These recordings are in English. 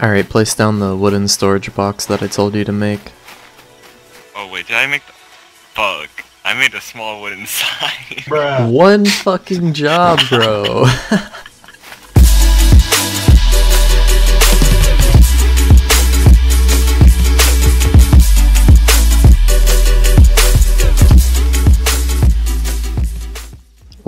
Alright, place down the wooden storage box that I told you to make. Oh wait, did I make the... Fuck. I made a small wooden sign. Bruh. One fucking job, bro.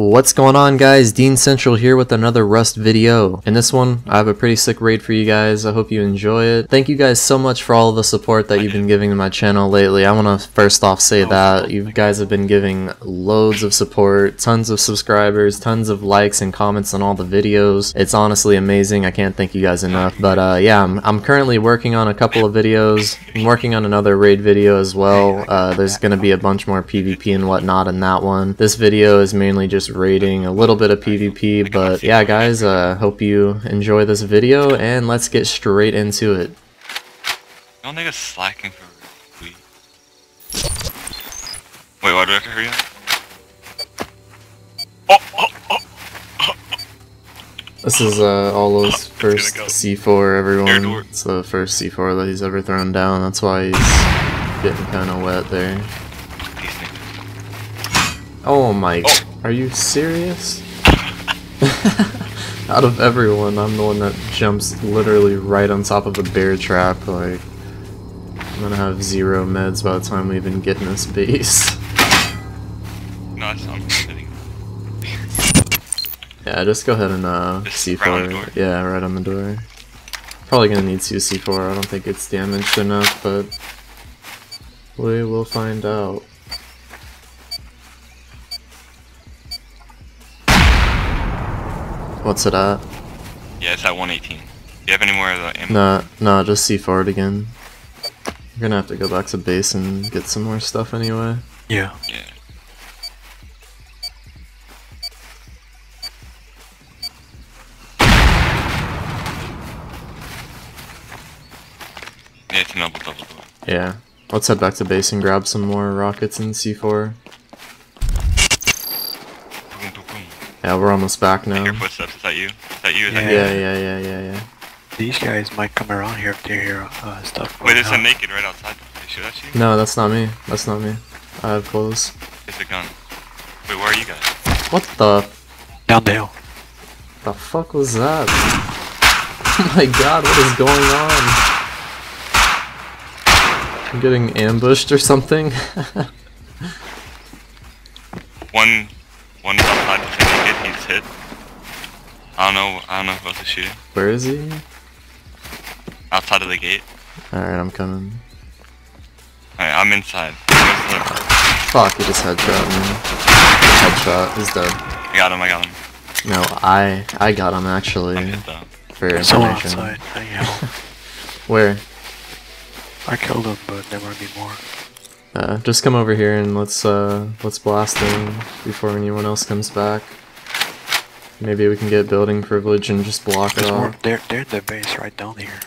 What's going on guys? Dean Central here with another Rust video. In this one, I have a pretty sick raid for you guys. I hope you enjoy it. Thank you guys so much for all the support that you've been giving to my channel lately. I want to first off say that you guys have been giving loads of support, tons of subscribers, tons of likes and comments on all the videos. It's honestly amazing. I can't thank you guys enough. But uh, yeah, I'm, I'm currently working on a couple of videos. I'm working on another raid video as well. Uh, there's going to be a bunch more PvP and whatnot in that one. This video is mainly just raiding, a little bit of PvP, but yeah guys, uh, hope you enjoy this video and let's get straight into it. Don't think it's slacking for week. Wait, why do I have to hurry up? Oh, oh, oh! This is uh, Olo's first go. C4, everyone. It's the first C4 that he's ever thrown down, that's why he's getting kinda wet there. Oh my, Oh. Are you serious? Out of everyone, I'm the one that jumps literally right on top of a bear trap, like... I'm gonna have zero meds by the time we even get in this base. No, it's not sitting. Yeah, just go ahead and uh, Just C4. right on the door? Yeah, right on the door. Probably gonna need to use C4. I don't think it's damaged enough, but we will find out. What's it at? Yeah, it's at 118. Do you have any more of the ammo? Nah, nah, just C4 it again. We're gonna have to go back to base and get some more stuff anyway. Yeah. Yeah. Yeah, it's a double double. Yeah. Let's head back to base and grab some more rockets and C4. Boom, boom, boom. Yeah, we're almost back now. hear footsteps. Is that you? Is that you? Is that Yeah, you? yeah, yeah, yeah, yeah. These guys might come around here if they hear uh, stuff. Wait, going there's a naked right outside. Are you sure that's you? No, that's not me. That's not me. I have clothes. It's a gun. Wait, where are you guys? What the Down the hill. the fuck was that? Oh my god, what is going on? I'm getting ambushed or something? One, one is outside. He's a naked. He's hit. I don't know. I don't know who else is shooting. Where is he? Outside of the gate. Alright, I'm coming. Alright, I'm inside. Fuck, he just headshot me. Headshot, he's dead. I got him. I got him. No, I I got him actually. I'm hit though. For your Someone information. outside. Where? I killed him, but there might be more. Uh, just come over here and let's uh let's blast him before anyone else comes back. Maybe we can get building privilege and just block it There's more. off. They're, they're in the base right down here.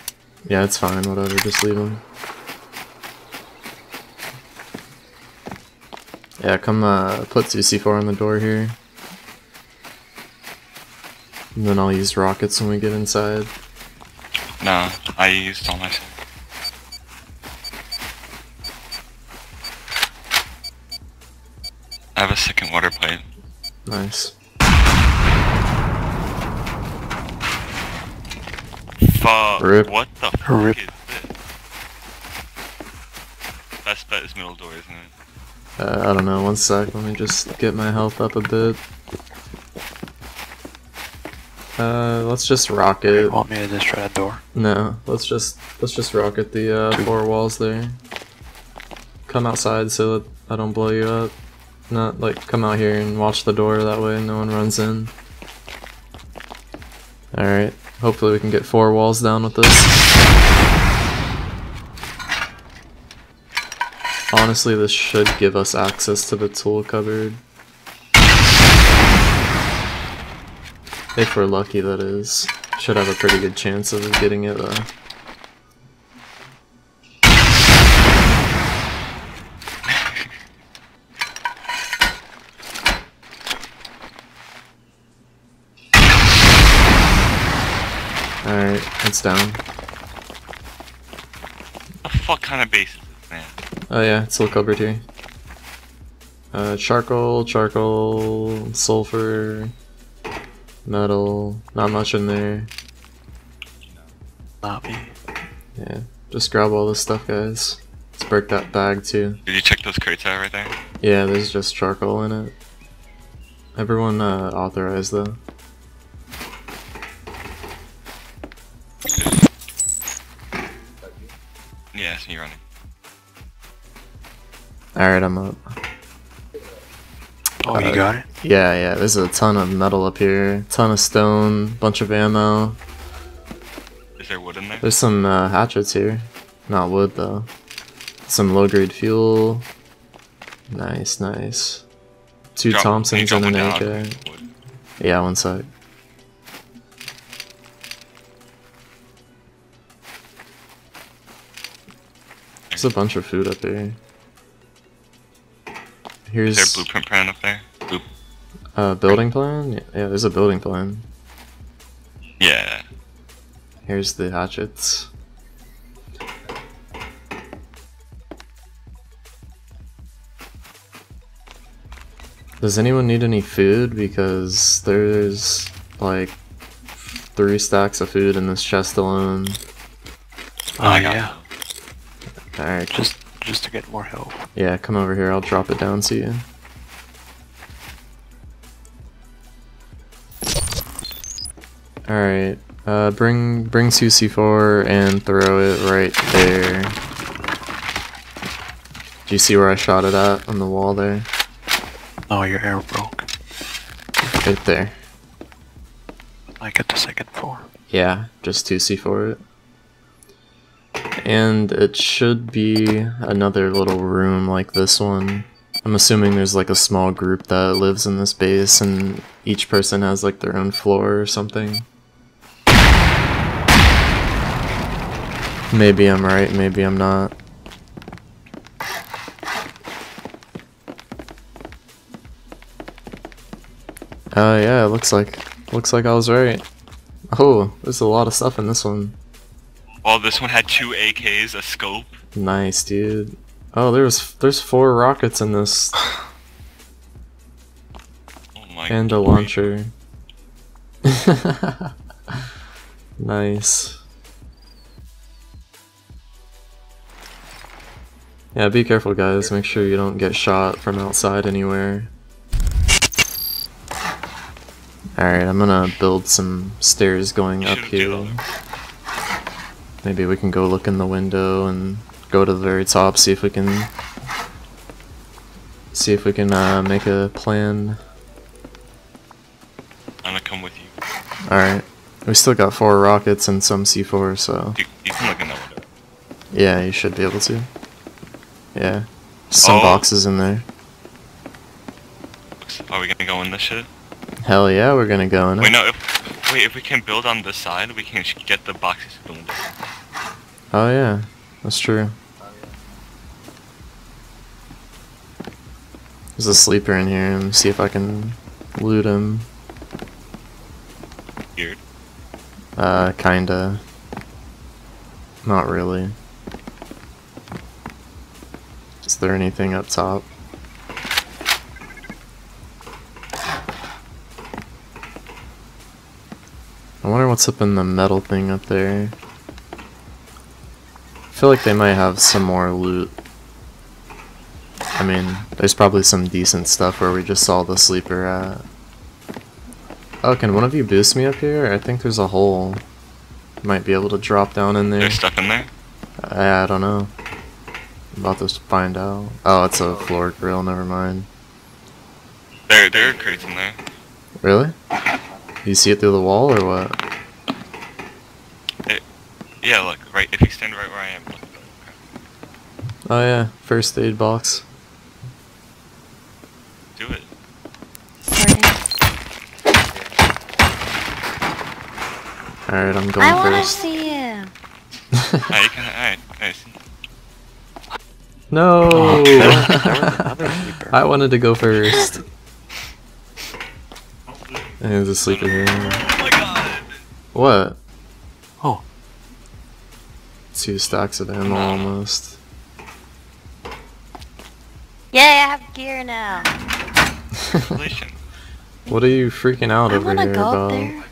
Yeah, it's fine, whatever, just leave them. Yeah, come uh, put 2C4 on the door here. And then I'll use rockets when we get inside. No, I used all my shit. I have a second water pipe. Nice. Fuck. Rip. What the fuck Rip. is this? Best bet is middle door, isn't it? Uh, I don't know, one sec, let me just get my health up a bit. Uh, let's just rocket. You want me to destroy that door? No, let's just let's just rocket the uh, four walls there. Come outside so that I don't blow you up. Not like come out here and watch the door. That way no one runs in. All right. Hopefully we can get four walls down with this. Honestly, this should give us access to the tool cupboard. If we're lucky, that is. Should have a pretty good chance of getting it though. Alright, it's down. fuck kind of base is this, man? Oh yeah, it's still covered here. Uh, charcoal, charcoal, sulfur, metal, not much in there. Not me. Yeah, just grab all this stuff, guys. Let's break that bag too. Did you check those crates out right there? Yeah, there's just charcoal in it. Everyone uh, authorized though. Yeah, it's me running. Alright, I'm up. Oh, you Uh, got it? Yeah, yeah, there's a ton of metal up here, ton of stone, bunch of ammo. Is there wood in there? There's some uh, hatchets here. Not wood though. Some low grade fuel. Nice, nice. Two Drop- Thompsons can and you an AK. Yeah, one sec. There's a bunch of food up here. Is Here's there a blueprint plan up there? Boop. a building plan. Yeah, yeah, there's a building plan. Yeah. Here's the hatchets. Does anyone need any food? Because there's like three stacks of food in this chest alone. Oh, I got yeah. Alright, just Just, just to get more health. yeah, come over here. I'll drop it down to you. Alright, uh, bring bring 2C4 and throw it right there. Do you see where I shot it at on the wall there? Oh, your arrow broke. Right there. I at the second four. Yeah, just 2C4 it. And it should be another little room like this one. I'm assuming there's like a small group that lives in this base and each person has like their own floor or something. Maybe I'm right, maybe I'm not. Oh yeah, it looks like looks like I was right. Oh, there's a lot of stuff in this one. Oh, this one had two AKs, a scope. Nice, dude. Oh, there's there's four rockets in this Oh my and a launcher. nice. Yeah, be careful, guys. Make sure you don't get shot from outside anywhere. Alright, I'm gonna build some stairs going up here. Maybe we can go look in the window and go to the very top, see if we can see if we can uh, make a plan. I'm gonna come with you. Alright. We still got four rockets and some C4, so You, you can look in the window. yeah, you should be able to. Yeah. Some Oh. boxes in there. Are we gonna go in this shit? Hell yeah, we're gonna go in Wait, it. no. If, wait, if we can build on this side, we can get the boxes to the window. Oh yeah, that's true. There's a sleeper in here and see if I can loot him. Weird. Uh, kinda. Not really. Is there anything up top? Wonder what's up in the metal thing up there. I feel like they might have some more loot. I mean, there's probably some decent stuff where we just saw the sleeper at. Oh, can one of you boost me up here? I think there's a hole. Might be able to drop down in there. There's stuff in there. I, I don't know. I'm about to find out. Oh, it's a floor grill, never mind. There, there are crates in there. Really? You see it through the wall or what? Yeah, look, right. If you stand right where I am. Look, Oh yeah, first aid box. do it. Alright, I'm going I want to first. see you. Alright, you can. Alright, nice. no! Oh, there was, there was another sleeper. I wanted to go first. And there's a sleeper here. Oh my god! What? Oh, two stacks of ammo almost. Yay, I have gear now. What are you freaking out I over here go about? there.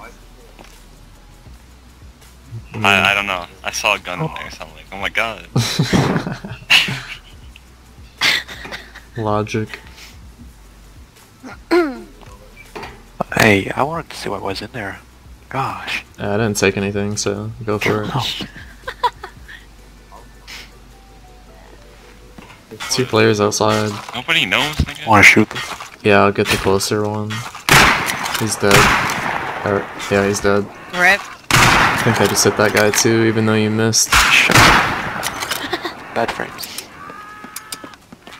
Hmm. I, I don't know. I saw a gun in there, so I'm like, oh my god. Logic. Hey, I wanted to see what was in there. Gosh. I didn't take anything, so go for it. Oh. Two players outside. Nobody knows, nigga. want to shoot them? Yeah, I'll get the closer one. He's dead. Or, yeah, he's dead. Rip. I think I just hit that guy too, even though you missed. Bad frames.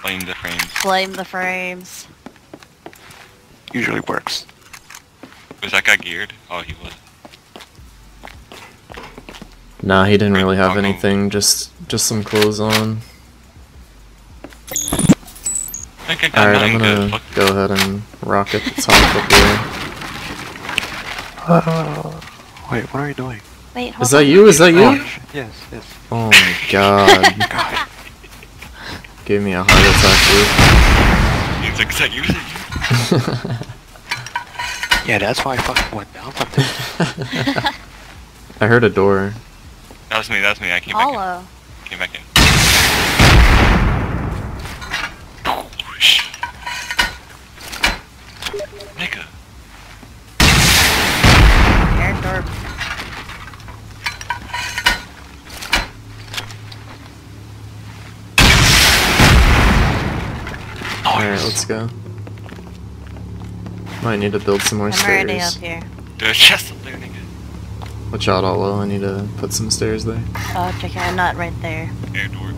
Blame the frames. Blame the frames. Usually works. Was that guy geared? Oh, he was. Nah, he didn't really have anything, just just some clothes on. I think I Alright, I'm gonna good. Go ahead and rock at the top up here. Uh, wait, what are you doing? Wait, hold Is that on. you? Is that Oh, you? sh- yes, yes. Oh my god. God. Gave me a heart attack, He's like, is that you? Is that you? Yeah, that's why I fucking went down from there. I heard a door. That was me, that was me. I came back Hollow. in. Came back in. Whoosh. Nigga. Air door. Alright, let's go. Might need to build some more stairs. I'm already up here. There's a chest up there, nigga. Watch out, Olo. I need to put some stairs there. Oh, check out. Not right there. Air door.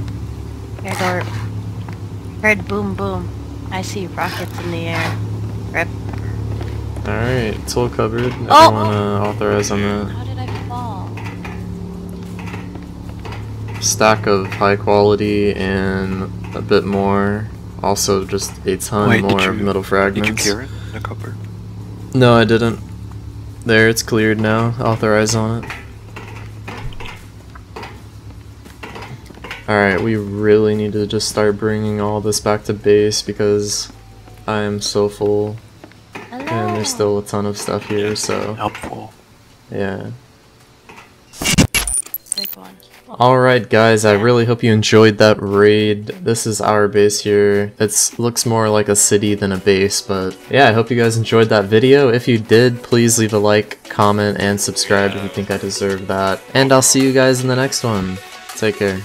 Air door. Heard boom boom. I see rockets in the air. Rip. Alright, it's all covered. Everyone Oh! uh, authorize on that. How did I fall? Stack of high quality and a bit more. Also, just a ton Wait, more you- metal Did fragments. you clear it in the cupboard? No, I didn't. There, it's cleared now. Authorize on it. Alright, we really need to just start bringing all this back to base because I am so full Hello. and there's still a ton of stuff here, so Helpful. yeah. Big one. Alright guys, I really hope you enjoyed that raid. This is our base here. It looks more like a city than a base, but yeah, I hope you guys enjoyed that video. If you did, please leave a like, comment, and subscribe if you think I deserve that. And I'll see you guys in the next one. Take care.